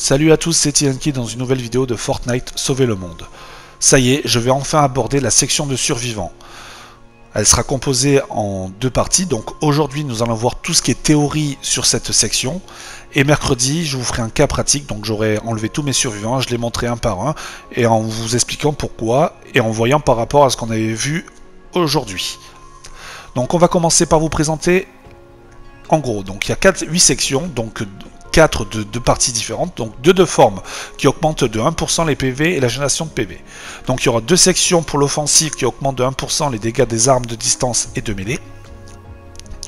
Salut à tous, c'est TNK dans une nouvelle vidéo de Fortnite Sauver le Monde. Ça y est, je vais enfin aborder la section de survivants. Elle sera composée en deux parties, donc aujourd'hui nous allons voir tout ce qui est théorie sur cette section, et mercredi je vous ferai un cas pratique, donc j'aurai enlevé tous mes survivants, je les montrerai un par un, et en vous expliquant pourquoi, et en voyant par rapport à ce qu'on avait vu aujourd'hui. Donc on va commencer par vous présenter en gros, donc il y a 4, 8 sections, donc de deux parties différentes, donc deux de formes qui augmentent de 1% les PV et la génération de PV. Donc il y aura deux sections pour l'offensive qui augmentent de 1% les dégâts des armes de distance et de mêlée.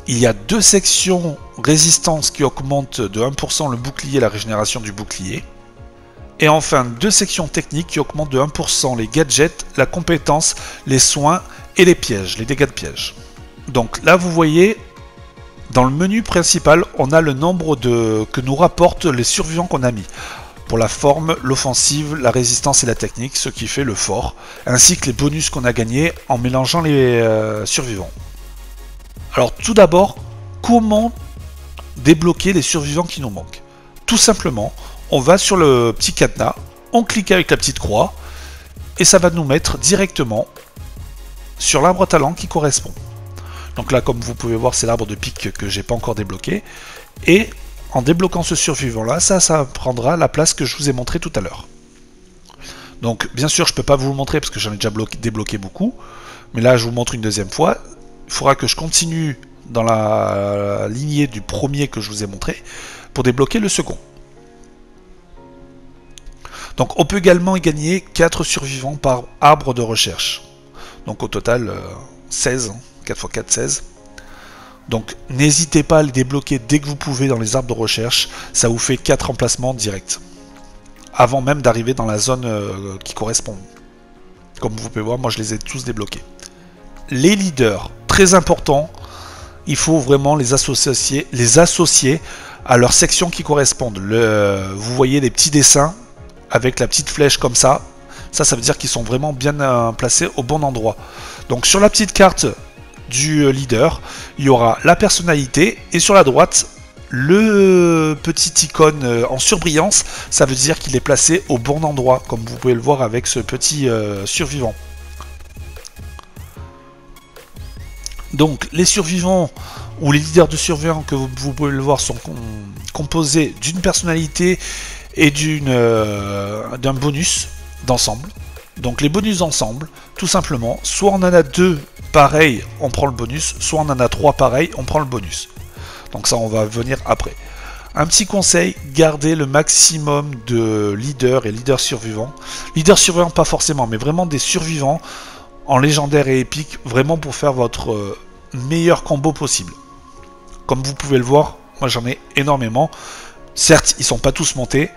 Il y a deux sections résistance qui augmentent de 1% le bouclier et la régénération du bouclier. Et enfin deux sections techniques qui augmentent de 1% les gadgets, la compétence, les soins et les pièges, les dégâts de piège. Donc là vous voyez, dans le menu principal, on a le nombre de que nous rapportent les survivants qu'on a mis. Pour la forme, l'offensive, la résistance et la technique, ce qui fait le fort, ainsi que les bonus qu'on a gagnés en mélangeant les euh, survivants. Alors tout d'abord, comment débloquer les survivants qui nous manquent? Tout simplement, on va sur le petit cadenas, on clique avec la petite croix, et ça va nous mettre directement sur l'arbre talent qui correspond. Donc là, comme vous pouvez voir, c'est l'arbre de pique que j'ai pas encore débloqué. Et en débloquant ce survivant là, ça, ça prendra la place que je vous ai montré tout à l'heure. Donc bien sûr, je peux pas vous le montrer parce que j'en ai déjà débloqué beaucoup. Mais là, je vous montre une deuxième fois. Il faudra que je continue dans la lignée du premier que je vous ai montré pour débloquer le second. Donc on peut également gagner 4 survivants par arbre de recherche. Donc au total, 16. 4 x 4, 16. Donc n'hésitez pas à les débloquer dès que vous pouvez dans les arbres de recherche, ça vous fait 4 emplacements directs. Avant même d'arriver dans la zone euh, qui correspond. Comme vous pouvez voir, moi je les ai tous débloqués. Les leaders, très important, il faut vraiment les associer, les associer à leur section qui correspondent. Le, vous voyez les petits dessins avec la petite flèche comme ça. Ça, ça veut dire qu'ils sont vraiment bien euh, placés au bon endroit. Donc sur la petite carte, du euh, leader, il y aura la personnalité et sur la droite le petit icône euh, en surbrillance, ça veut dire qu'il est placé au bon endroit, comme vous pouvez le voir avec ce petit euh, survivant. Donc les survivants ou les leaders de survivants que vous, pouvez le voir sont composés d'une personnalité et d'un bonus d'ensemble. Donc les bonus ensemble, tout simplement, soit on en a deux pareil, on prend le bonus, soit on en a trois pareil, on prend le bonus. Donc ça, on va venir après. Un petit conseil, gardez le maximum de leaders et leaders survivants. Leaders survivants, pas forcément, mais vraiment des survivants en légendaire et épique, vraiment pour faire votre euh, meilleur combo possible. Comme vous pouvez le voir, moi j'en ai énormément. Certes, ils sont pas tous montés,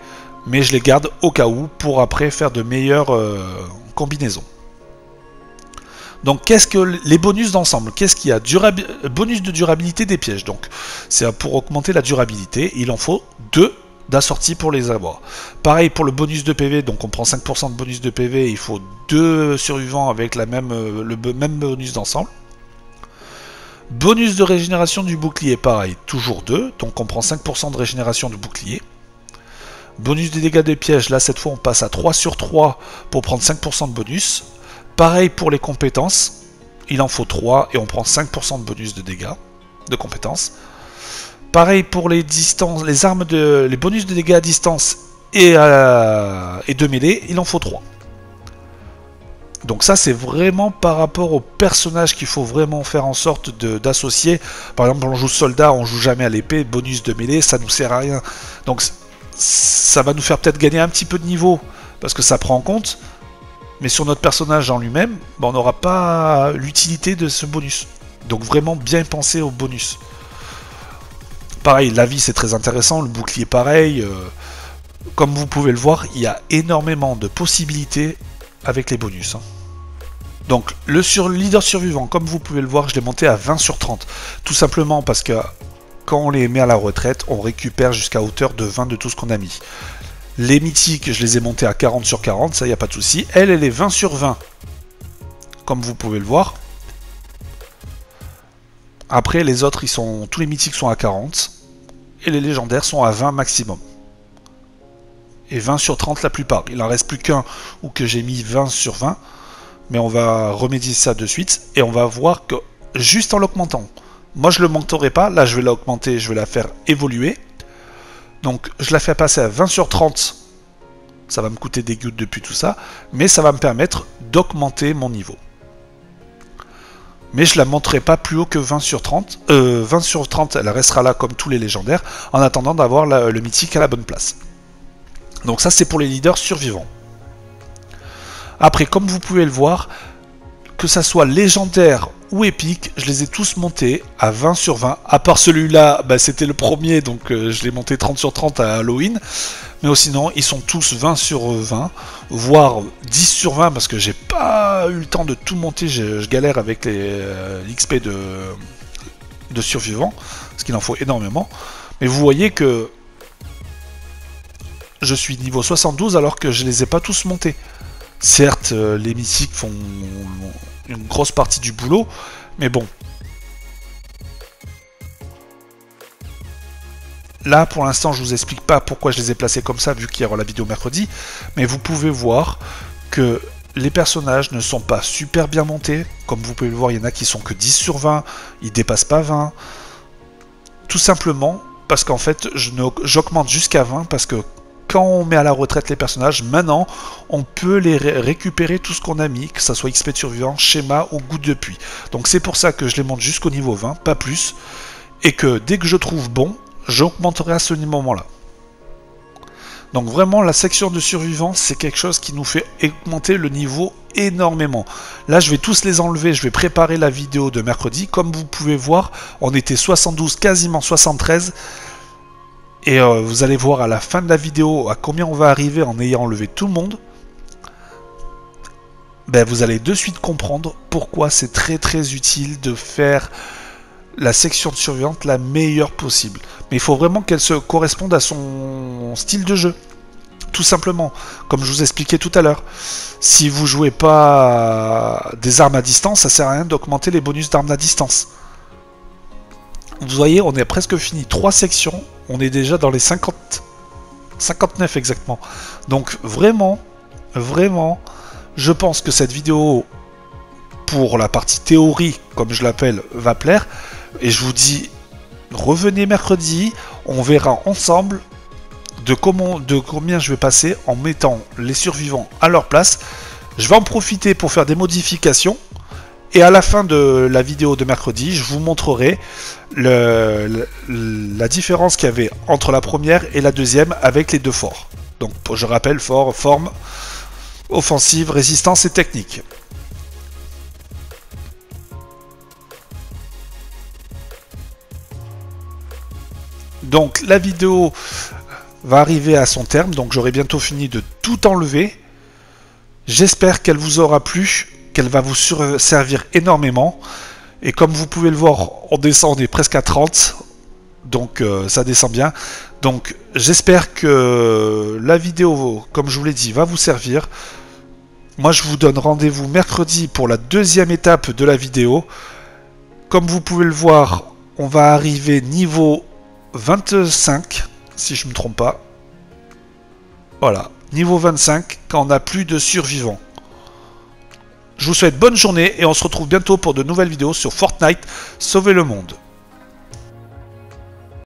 mais je les garde au cas où pour après faire de meilleures euh, combinaisons. Donc qu'est-ce que les bonus d'ensemble? Qu'est-ce qu'il y a? Bonus de durabilité des pièges. Donc c'est pour augmenter la durabilité, il en faut deux d'assortis pour les avoir. Pareil pour le bonus de PV, donc on prend 5% de bonus de PV, il faut deux survivants avec euh, le même bonus d'ensemble. Bonus de régénération du bouclier, pareil, toujours deux, donc on prend 5% de régénération du bouclier. Bonus des dégâts des pièges, là cette fois on passe à 3 sur 3 pour prendre 5% de bonus. Pareil pour les compétences, il en faut 3 et on prend 5% de bonus de dégâts de compétences. Pareil pour les distances, les armes de les bonus de dégâts à distance et, et de mêlée, il en faut 3. Donc ça c'est vraiment par rapport au personnage qu'il faut vraiment faire en sorte d'associer. Par exemple on joue soldat, on joue jamais à l'épée, bonus de mêlée, ça nous sert à rien. Donc ça va nous faire peut-être gagner un petit peu de niveau parce que ça prend en compte, mais sur notre personnage en lui-même, bah, on n'aura pas l'utilité de ce bonus. Donc vraiment bien penser au bonus. Pareil, la vie c'est très intéressant, le bouclier pareil. Euh, comme vous pouvez le voir, il y a énormément de possibilités avec les bonus. Hein. Donc le sur leader survivant, comme vous pouvez le voir, je l'ai monté à 20 sur 30. Tout simplement parce que quand on les met à la retraite, on récupère jusqu'à hauteur de 20 de tout ce qu'on a mis. Les mythiques, je les ai montés à 40 sur 40, ça y a pas de souci. Elle, elle est 20 sur 20, comme vous pouvez le voir. Après, les autres, ils sont, tous les mythiques sont à 40, et les légendaires sont à 20 maximum. et 20 sur 30 la plupart. Il en reste plus qu'un où que j'ai mis 20 sur 20, mais on va remédier ça de suite et on va voir que juste en l'augmentant, moi je le monterai pas, là je vais l'augmenter, je vais la faire évoluer. Donc je la fais passer à 20 sur 30, ça va me coûter des gouttes depuis tout ça, mais ça va me permettre d'augmenter mon niveau. Mais je la monterai pas plus haut que 20 sur 30. 20 euh, sur 30, elle restera là comme tous les légendaires, en attendant d'avoir le mythique à la bonne place. Donc ça c'est pour les leaders survivants. Après, comme vous pouvez le voir, que ça soit légendaire ou épique, je les ai tous montés à 20 sur 20. À part celui-là, bah, c'était le premier, donc euh, je l'ai monté 30 sur 30 à Halloween. Mais sinon, ils sont tous 20 sur 20, voire 10 sur 20, parce que j'ai pas eu le temps de tout monter. Je, galère avec les euh, XP de, de survivants, parce qu'il en faut énormément. Mais vous voyez que je suis niveau 72 alors que je les ai pas tous montés. Certes, euh, les mythiques font une grosse partie du boulot, mais bon. Là, pour l'instant, je vous explique pas pourquoi je les ai placés comme ça, vu qu'il y aura la vidéo mercredi, mais vous pouvez voir que les personnages ne sont pas super bien montés. Comme vous pouvez le voir, il y en a qui sont que 10 sur 20, ils dépassent pas 20. Tout simplement parce qu'en fait, j'augmente jusqu'à 20 parce que quand on met à la retraite les personnages, maintenant, on peut les récupérer tout ce qu'on a mis, que ce soit XP de survivant, schéma ou goutte de puits. Donc c'est pour ça que je les monte jusqu'au niveau 20, pas plus, et que dès que je trouve bon, j'augmenterai à ce moment-là. Donc vraiment, la section de survivants, c'est quelque chose qui nous fait augmenter le niveau énormément. Là, je vais tous les enlever, je vais préparer la vidéo de mercredi. Comme vous pouvez voir, on était 72, quasiment 73. Et euh, vous allez voir à la fin de la vidéo à combien on va arriver en ayant enlevé tout le monde. Ben, vous allez de suite comprendre pourquoi c'est très très utile de faire la section de survivante la meilleure possible. Mais il faut vraiment qu'elle se corresponde à son style de jeu. Tout simplement, comme je vous expliquais tout à l'heure. Si vous jouez pas des armes à distance, ça sert à rien d'augmenter les bonus d'armes à distance. Vous voyez, on est presque fini. Trois sections, on est déjà dans les 50... 59 exactement. Donc vraiment, vraiment, je pense que cette vidéo, pour la partie théorie, comme je l'appelle, va plaire. Et je vous dis, revenez mercredi, on verra ensemble de, comment, de combien je vais passer en mettant les survivants à leur place. Je vais en profiter pour faire des modifications et à la fin de la vidéo de mercredi, je vous montrerai la différence qu'il y avait entre la première et la deuxième avec les deux forts. Donc je rappelle, fort, forme, offensive, résistance et technique. Donc la vidéo va arriver à son terme, donc j'aurai bientôt fini de tout enlever. J'espère qu'elle vous aura plu qu'elle va vous servir énormément. Et comme vous pouvez le voir, on descend, on est presque à 30. Donc euh, ça descend bien. Donc j'espère que la vidéo, comme je vous l'ai dit, va vous servir. Moi je vous donne rendez-vous mercredi pour la deuxième étape de la vidéo. Comme vous pouvez le voir, on va arriver niveau 25, si je ne me trompe pas. Voilà, niveau 25, quand on n'a plus de survivants. Je vous souhaite bonne journée et on se retrouve bientôt pour de nouvelles vidéos sur Fortnite Sauver le Monde.